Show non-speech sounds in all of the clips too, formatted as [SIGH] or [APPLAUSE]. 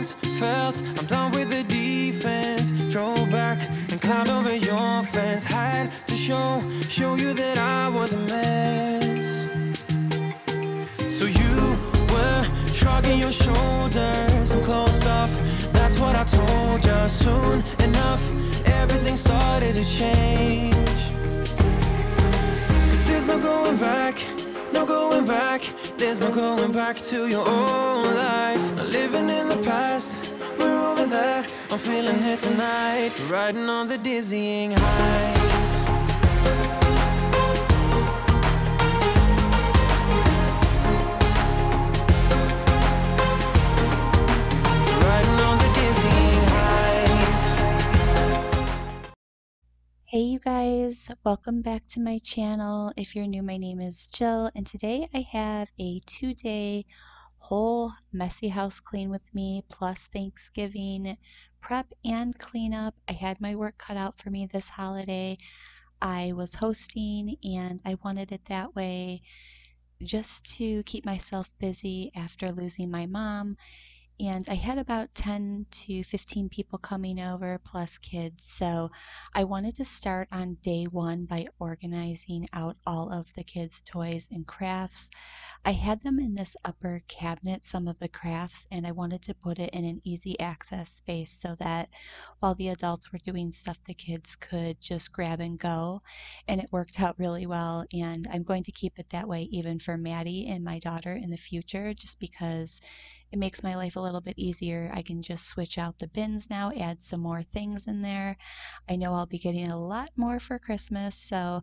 once felt I'm done with the defense. Drove back and climbed over your fence. Had to show, show you that I was a mess. So you were shrugging your shoulders I'm closed off. That's what I told you. Soon enough, everything started to change. Cause there's no going back, no going back. There's no going back to your old life. Not living in the past, we're over that. I'm feeling it tonight, riding on the dizzying heights. Hey you guys, welcome back to my channel. If you're new, my name is Jill and today I have a two-day whole messy house clean with me plus Thanksgiving prep and cleanup. I had my work cut out for me this holiday. I was hosting and I wanted it that way just to keep myself busy after losing my mom and I had about 10 to 15 people coming over plus kids. So I wanted to start on day one by organizing out all of the kids' toys and crafts. I had them in this upper cabinet, some of the crafts, and I wanted to put it in an easy access space so that while the adults were doing stuff, the kids could just grab and go. And it worked out really well. And I'm going to keep it that way even for Maddie and my daughter in the future, just because it makes my life a little bit easier. I can just switch out the bins now, add some more things in there. I know I'll be getting a lot more for Christmas, so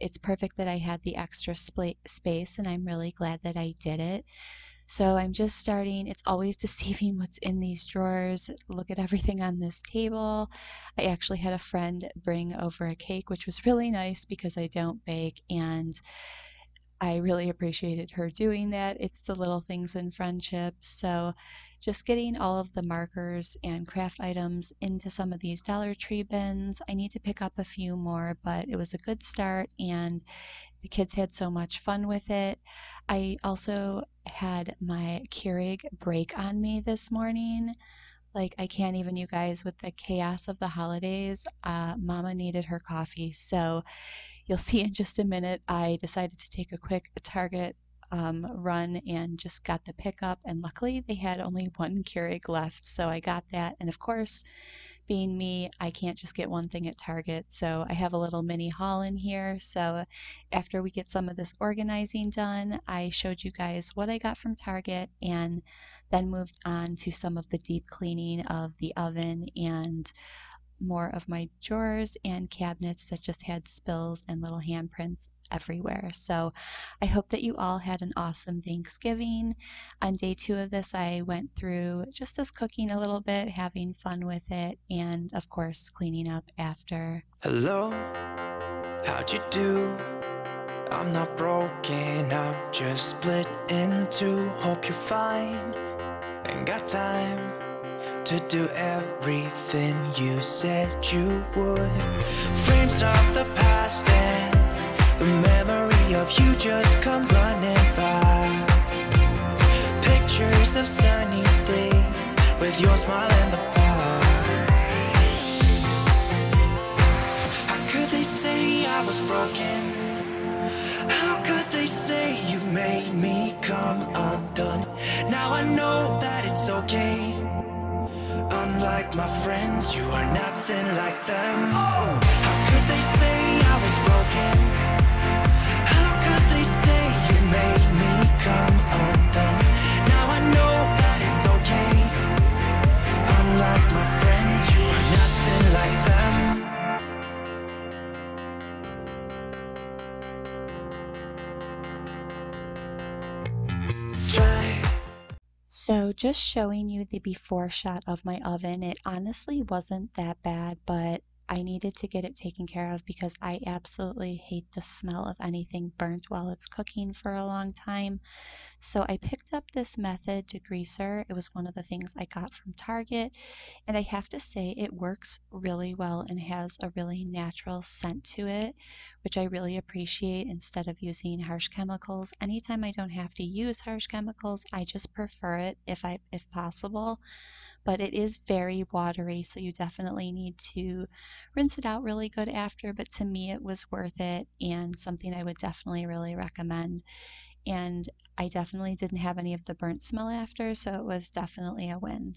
it's perfect that I had the extra spla- space, and I'm really glad that I did it. So I'm just starting. It's always [LAUGHS] deceiving what's in these drawers. Look at everything on this table. I actually had a friend bring over a cake, which was really nice because I don't bake and I really appreciated her doing that. It's the little things in friendship. So, just getting all of the markers and craft items into some of these Dollar Tree bins. I need to pick up a few more, but it was a good start and the kids had so much fun with it. I also had my Keurig break on me this morning. Like, I can't even, you guys, with the chaos of the holidays, uh, Mama needed her coffee. So, you'll see in just a minute, I decided to take a quick Target um, run and just got the pickup. And luckily, they had only one Keurig left. So, I got that. And of course, being me, I can't just get one thing at Target. So, I have a little mini haul in here. So, after we get some of this organizing done, I showed you guys what I got from Target and then moved on to some of the deep cleaning of the oven and more of my drawers and cabinets that just had spills and little handprints everywhere. So I hope that you all had an awesome Thanksgiving. On day two of this, I went through just as cooking a little bit, having fun with it, and of course, cleaning up after. Hello, how'd you do? I'm not broken, I'm just split in two. Hope you're fine. Ain't got time to do everything you said you would. Frames of the past and the memory of you just come running by. Pictures of sunny days with your smile in the bar. How could they say I was broken? How could they say you made me come undone? Now I know that it's okay. Unlike my friends, you are nothing like them. Oh. How could they say just showing you the before shot of my oven, it honestly wasn't that bad, but I needed to get it taken care of because I absolutely hate the smell of anything burnt while it's cooking for a long time. So I picked up this method degreaser. It was one of the things I got from Target, and I have to say it works really well and has a really natural scent to it, which I really appreciate instead of using harsh chemicals. Anytime I don't have to use harsh chemicals, I just prefer it if I if possible but it is very watery, so you definitely need to rinse it out really good after. But to me, it was worth it and something I would definitely really recommend. And I definitely didn't have any of the burnt smell after, so it was definitely a win.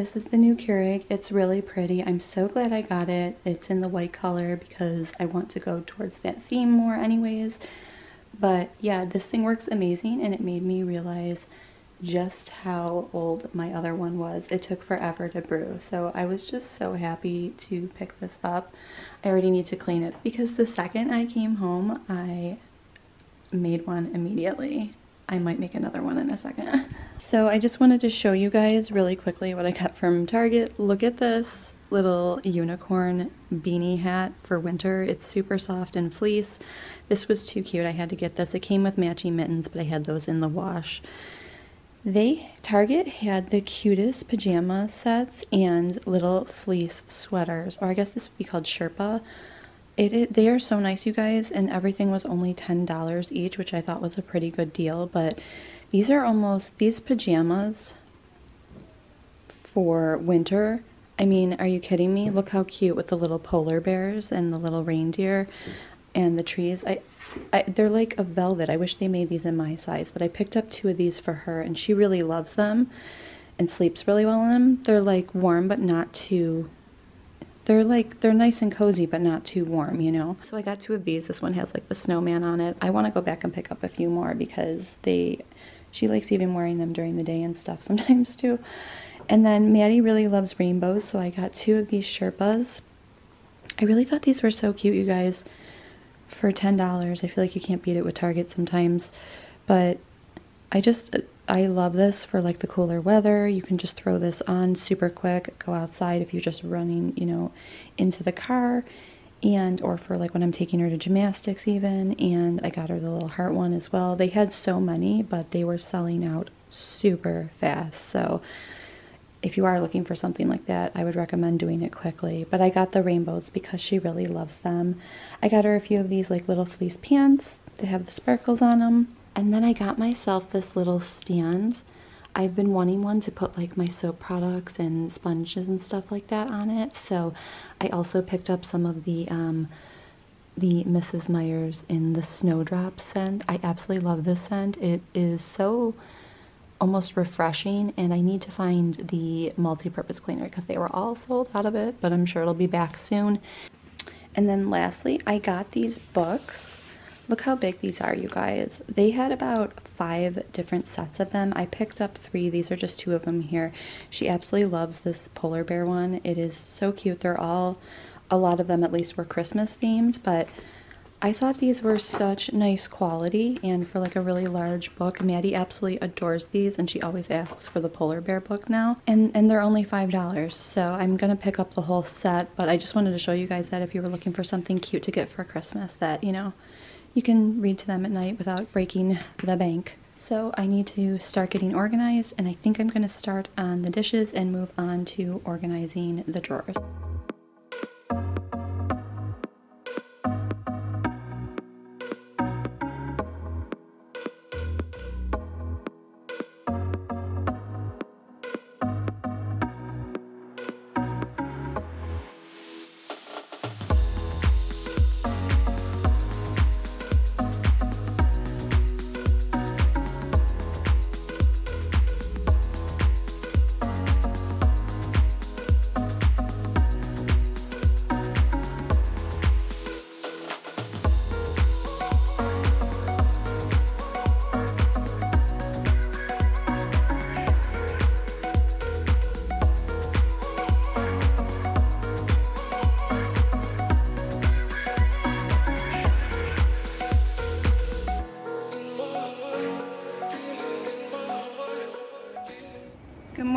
This is the new Keurig. It's really pretty. I'm so glad I got it. It's in the white color because I want to go towards that theme more anyways. But yeah, this thing works amazing and it made me realize just how old my other one was. It took forever to brew. So I was just so happy to pick this up. I already need to clean it because the second I came home, I made one immediately. I might make another one in a second. [LAUGHS] So I just wanted to show you guys really quickly what I got from Target. Look at this little unicorn beanie hat for winter. It's super soft and fleece. This was too cute. I had to get this. It came with matching mittens, but I had those in the wash. They Target had the cutest pajama sets and little fleece sweaters, or I guess this would be called Sherpa. It, it they are so nice, you guys, and everything was only ten dollars each, which I thought was a pretty good deal. But these are almost these pajamas for winter. I mean, are you kidding me? Look how cute with the little polar bears and the little reindeer and the trees. I, I they're like a velvet. I wish they made these in my size, but I picked up two of these for her and she really loves them and sleeps really well in them. They're like warm but not too they're like they're nice and cozy but not too warm, you know. So I got two of these. This one has like the snowman on it. I want to go back and pick up a few more because they she likes even wearing them during the day and stuff [LAUGHS] sometimes too. And then Maddie really loves rainbows, so I got two of these Sherpas. I really thought these were so cute, you guys. For $10, I feel like you can't beat it with Target sometimes. But I just, I love this for like the cooler weather. You can just throw this on super quick, go outside if you're just running, you know, into the car. And, or for like when I'm taking her to gymnastics even. And I got her the little heart one as well. They had so many, but they were selling out super fast. So if you are looking for something like that, I would recommend doing it quickly. But I got the rainbows because she really loves them. I got her a few of these like little fleece pants that have the sparkles on them. And then I got myself this little stand. I've been wanting one to put like my soap products and sponges and stuff like that on it. So I also picked up some of the um, the Mrs. Meyer's in the Snowdrop scent. I absolutely love this scent. It is so almost refreshing and I need to find the multi-purpose cleaner because they were all sold out of it, but I'm sure it'll be back soon. And then lastly, I got these books. Look how big these are, you guys. They had about five different sets of them. I picked up three. These are just two of them here. She absolutely loves this polar bear one. It is so cute. They're all, a lot of them at least were Christmas themed, but I thought these were such nice quality and for like a really large book. Maddie absolutely adores these and she always asks for the polar bear book now. And and they're only $5. So I'm going to pick up the whole set, but I just wanted to show you guys that if you were looking for something cute to get for Christmas that, you know, you can read to them at night without breaking the bank. So I need to start getting organized and I think I'm going to start on the dishes and move on to organizing the drawers.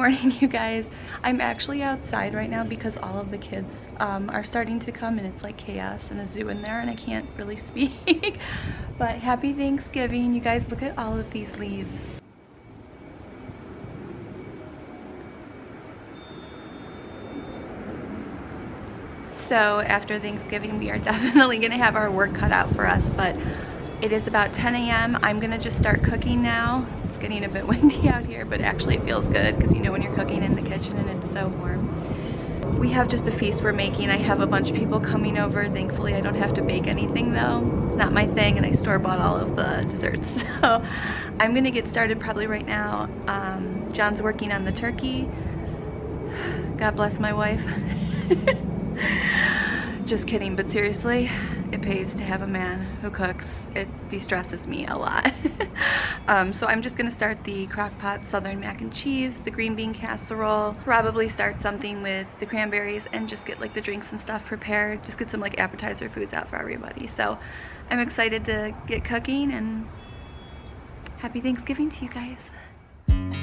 Morning, [LAUGHS] you guys. I'm actually outside right now because all of the kids um, are starting to come and it's like chaos and a zoo in there and I can't really [LAUGHS] speak. but happy Thanksgiving. You guys, look at all of these leaves. So after Thanksgiving, we are [LAUGHS] definitely going to have our work cut out for us, but it is about 10 a.m. I'm going to just start cooking now getting a bit [LAUGHS] windy out here, but actually it feels good because you know when you're cooking in the kitchen and it's so warm. We have just a feast we're making. I have a bunch of people coming over. Thankfully, I don't have to bake anything though. It's not my thing and I store bought all of the [LAUGHS] desserts. [LAUGHS] So I'm gonna get started probably right now. Um, John's working on the turkey. [SIGHS] God bless my wife. just kidding, but seriously, it pays to have a man who cooks. It de-stresses me a lot. [LAUGHS] um, so I'm just gonna start the crock pot southern mac and cheese, the green bean casserole, probably start something with the cranberries and just get like the drinks and stuff prepared. Just get some like appetizer foods out for everybody. So I'm excited to get cooking and happy Thanksgiving to you guys.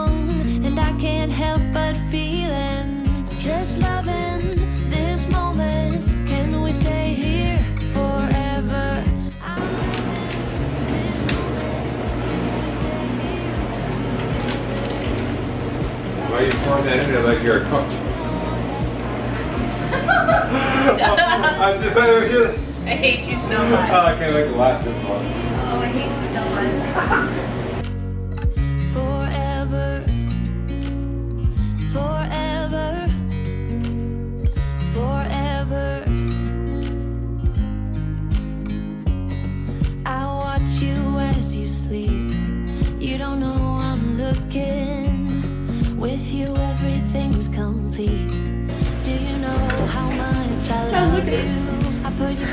Why are you pouring that in there like you're a cook? [LAUGHS] I'm the better here. I hate you so much. Oh, I can't wait to watch this one. Oh, I hate you so much. [LAUGHS]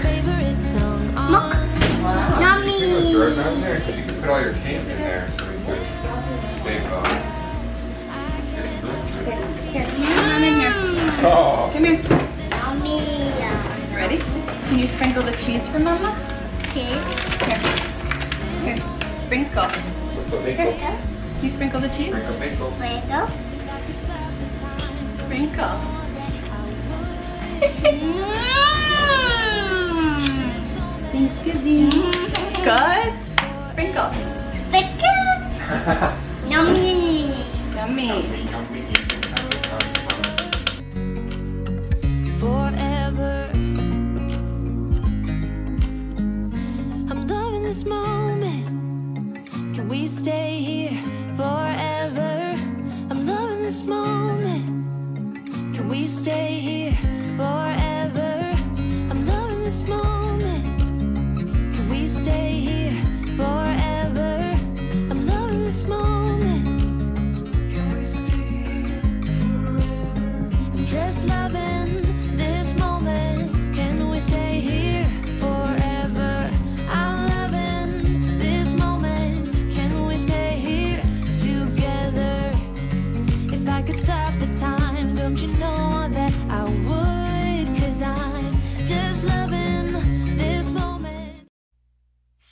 favorite song on. Not me. You can put all your cans in there. take off. Here, come here, Mom, in here. Oh. Come here. Mommy, You ready? Can you sprinkle the cheese for Mama? okay. Here. Here. Sprinkle. Sprinkle, Can you sprinkle the cheese? sprinkle, sprinkle. [LAUGHS] Mango. Sprinkle. Thanksgiving. Good. Sprinkle. Pickle. [LAUGHS] Yummy. Yummy. forever.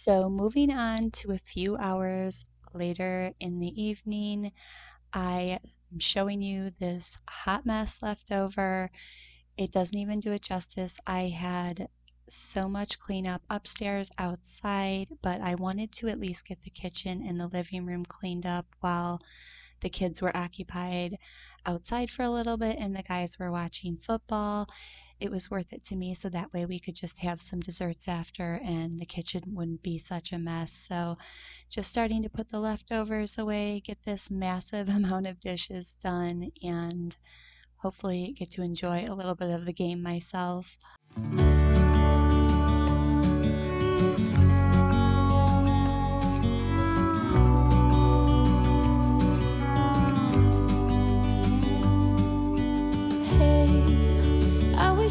So, moving on to a few hours later in the evening, I am showing you this hot mess left over. It doesn't even do it justice. I had so much cleanup upstairs, outside, but I wanted to at least get the kitchen and the living room cleaned up while the kids were occupied outside for a little bit and the guys were watching football. It was worth it to me so that way we could just have some desserts after and the kitchen wouldn't be such a mess. So, just starting to put the leftovers away, get this massive [LAUGHS] amount of dishes done, and hopefully get to enjoy a little bit of the game myself.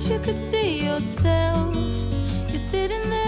You could see yourself. Just sitting there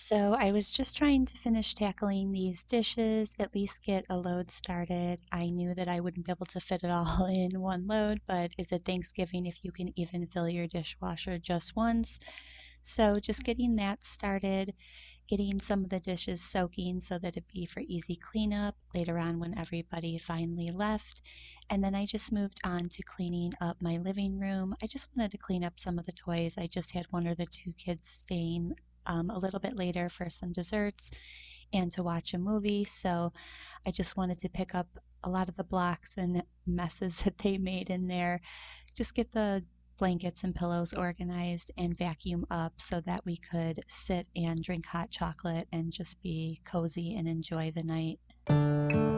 So I was just trying to finish tackling these dishes, at least get a load started. I knew that I wouldn't be able to fit it all [LAUGHS] in one load, but is it Thanksgiving if you can even fill your dishwasher just once? So just getting that started, getting some of the dishes soaking so that it'd be for easy cleanup later on when everybody finally left. And then I just moved on to cleaning up my living room. I just wanted to clean up some of the toys. I just had one or the two kids staying um, a little bit later for some desserts and to watch a movie. So I just wanted to pick up a lot of the blocks and messes [LAUGHS] that they made in there. Just get the blankets and pillows organized and vacuum up so that we could sit and drink hot chocolate and just be cozy and enjoy the night.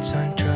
Trees get